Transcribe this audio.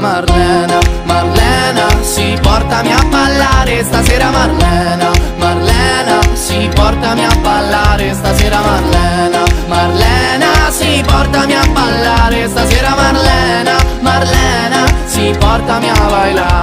Marlena, Marlena, si portami a ballare stasera Marlena, Marlena, si portami a ballare stasera Marlena, Marlena, si portami a ballare stasera Marlena, Marlena, si portami a ballare.